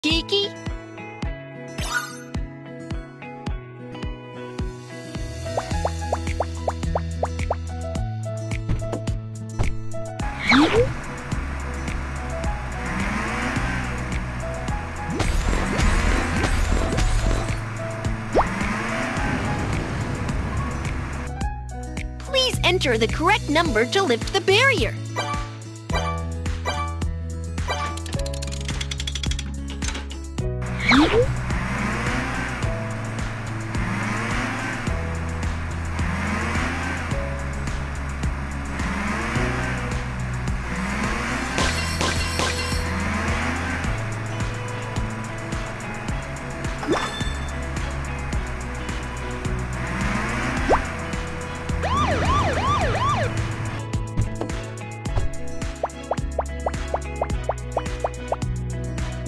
Kiki? Please enter the correct number to lift the barrier.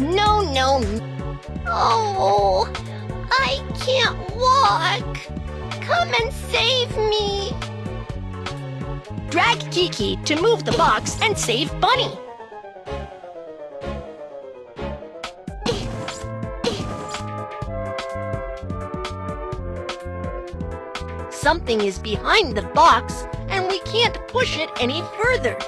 No, no. Oh, I can't walk. Come and save me. Drag Kiki to move the box and save Bunny. Something is behind the box and we can't push it any further.